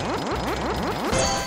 Huh?